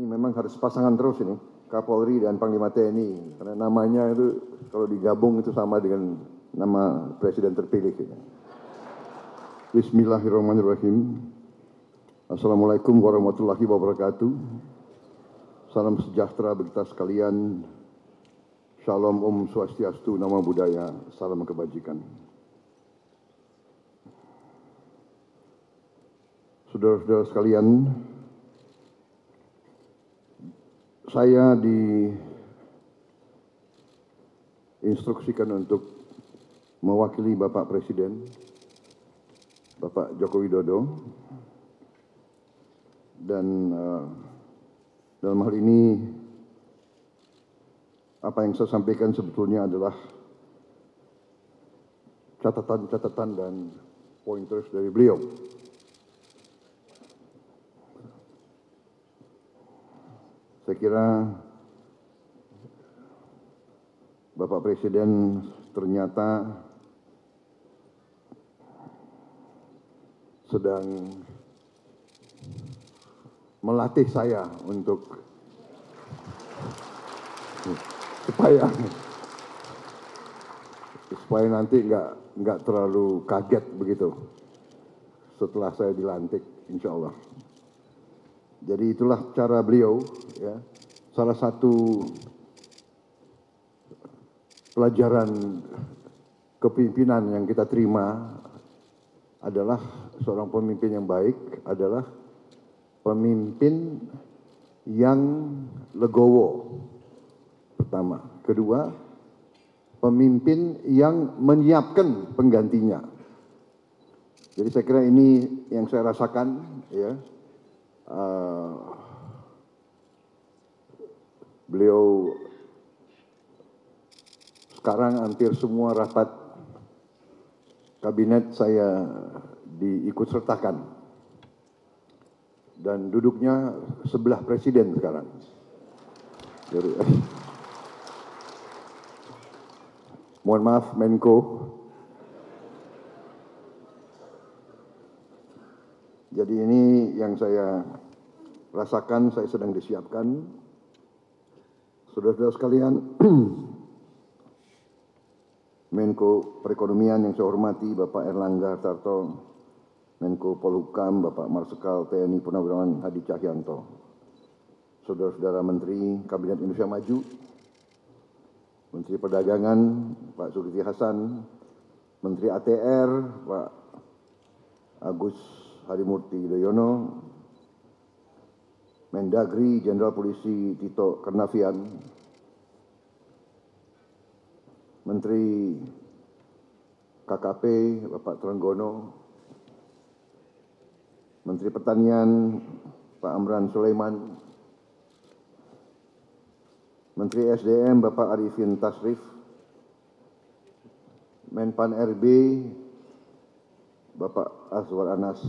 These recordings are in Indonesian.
Ini memang harus pasangan terus ini, Kapolri dan Panglima TNI. Karena namanya itu kalau digabung itu sama dengan nama presiden terpilih. Bismillahirrahmanirrahim. Assalamualaikum warahmatullahi wabarakatuh. Salam sejahtera bagi kita sekalian. Shalom Om Swastiastu, nama budaya, salam kebajikan. Saudara-saudara sekalian, saya diinstruksikan untuk mewakili Bapak Presiden, Bapak Joko Widodo, dan uh, dalam hal ini apa yang saya sampaikan sebetulnya adalah catatan-catatan dan pointers dari beliau. Saya kira Bapak Presiden ternyata sedang melatih saya untuk supaya supaya nanti nggak nggak terlalu kaget begitu setelah saya dilantik insya Allah. Jadi itulah cara beliau, ya. Salah satu pelajaran kepemimpinan yang kita terima adalah seorang pemimpin yang baik adalah pemimpin yang legowo. Pertama, kedua, pemimpin yang menyiapkan penggantinya. Jadi saya kira ini yang saya rasakan ya beliau sekarang hampir semua rapat kabinet saya diikut sertakan dan duduknya sebelah presiden sekarang. Jadi, mohon maaf Menko, Jadi ini yang saya rasakan, saya sedang disiapkan. Saudara-saudara sekalian, Menko Perekonomian yang saya hormati Bapak Erlangga Tarto, Menko Polhukam Bapak Marsikal TNI Purnawirawan Hadi Cahyanto, Saudara-saudara Menteri Kabinet Indonesia Maju, Menteri Perdagangan Pak Zulkifli Hasan, Menteri ATR Pak Agus Harimurti Yudhoyono, Mendagri Jenderal Polisi Tito Karnavian, Menteri KKP Bapak Trenggono, Menteri Pertanian Pak Amran Sulaiman, Menteri SDM Bapak Arifin Tasrif, Menpan RB Bapak Azwar Anas,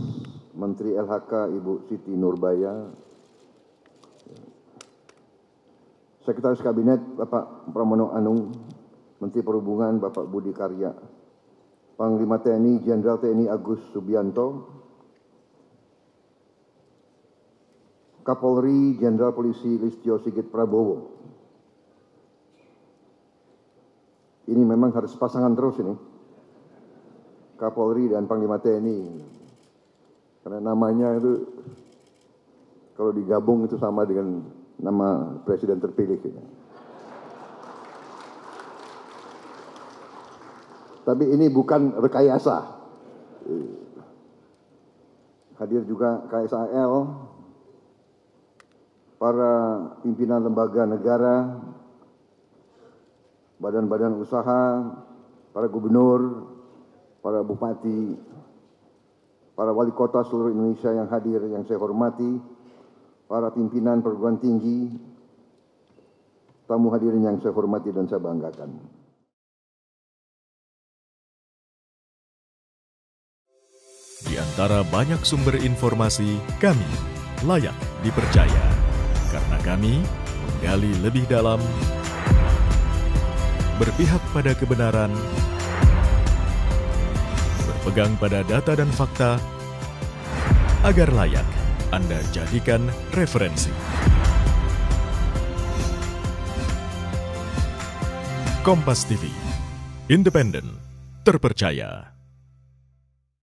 Menteri LHK Ibu Siti Nurbaya, Sekretaris Kabinet Bapak Pramono Anung, Menteri Perhubungan Bapak Budi Karya, Panglima TNI Jenderal TNI Agus Subianto, Kapolri Jenderal Polisi Listio Sigit Prabowo. Ini memang harus pasangan terus ini. Kapolri dan Panglima TNI. Karena namanya itu kalau digabung itu sama dengan nama presiden terpilih. Tapi ini bukan rekayasa. Hadir juga KSAL, para pimpinan lembaga negara, badan-badan usaha, para gubernur, para bupati, para wali kota seluruh Indonesia yang hadir yang saya hormati, para pimpinan perguruan tinggi, tamu hadirin yang saya hormati dan saya banggakan. Di antara banyak sumber informasi, kami layak dipercaya karena kami menggali lebih dalam, berpihak pada kebenaran, berpegang pada data dan fakta agar layak Anda jadikan referensi. Kompas TV, independen, terpercaya.